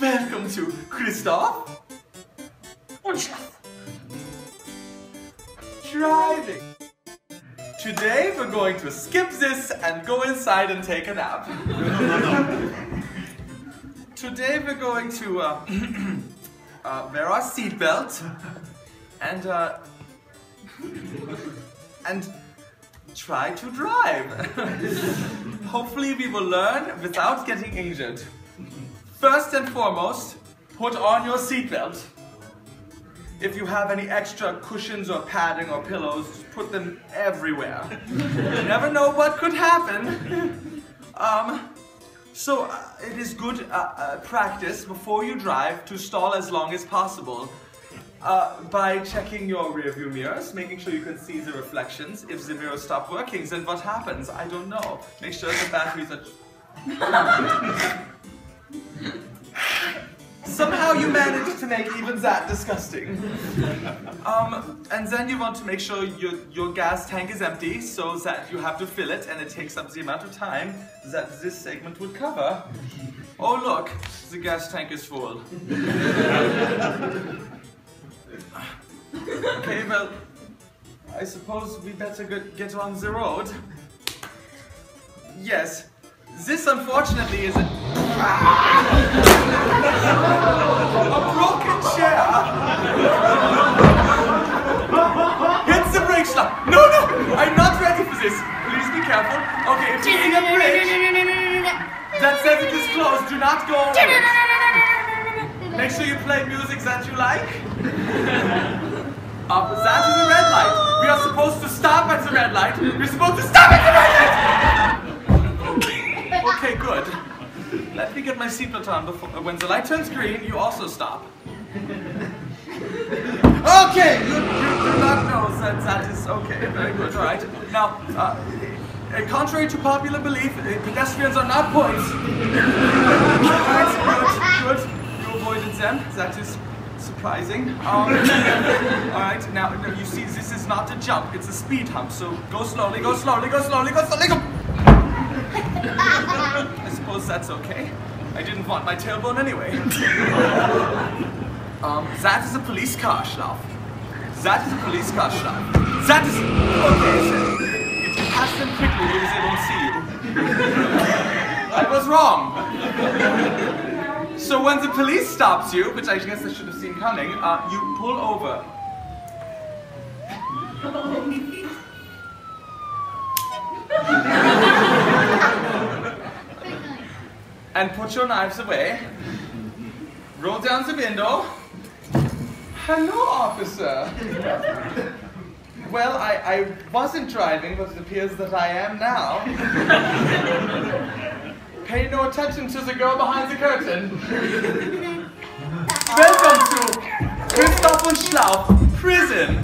Welcome to Kristoff Und Schloff. Driving. Today we're going to skip this and go inside and take a nap. Today we're going to uh, uh, wear our seatbelt and uh, and try to drive. Hopefully we will learn without getting injured. First and foremost, put on your seatbelt. If you have any extra cushions or padding or pillows, put them everywhere. you never know what could happen. Um, so uh, it is good uh, uh, practice before you drive to stall as long as possible. Uh, by checking your rearview mirrors, making sure you can see the reflections. If the mirrors stop working, then what happens? I don't know. Make sure the batteries are Somehow you managed to make even that disgusting. Um, and then you want to make sure your, your gas tank is empty so that you have to fill it and it takes up the amount of time that this segment would cover. Oh look, the gas tank is full. okay, well, I suppose we better get, get on the road. Yes, this unfortunately is a... A broken chair! Hits the brake slap! No, no! I'm not ready for this! Please be careful. Okay, if you see a bridge that says it is closed, do not go over it. Make sure you play music that you like. Uh, that is a red light. We are supposed to stop at the red light. We're supposed to Let me get my seatbelt on before, when the light turns green, you also stop. Okay, you, you do not know that that is okay. Very good, all right. Now, uh, uh, contrary to popular belief, uh, pedestrians are not points. Alright, good, good. You avoided them. That is surprising. Um, alright, now, you see, this is not a jump, it's a speed hump. So go slowly, go slowly, go slowly, go slowly, go! I suppose that's okay. I didn't want my tailbone anyway. um, that is a police car, Schloff. That is a police car, Schloff. That is... Okay, so if you pass them quickly, because they won't see you. I was wrong. So when the police stops you, which I guess I should have seen coming, uh, you pull over. And put your knives away. Roll down the window. Hello, officer. Well, I, I wasn't driving, but it appears that I am now. Pay no attention to the girl behind the curtain. Welcome to Kristoff und Schloff Prison.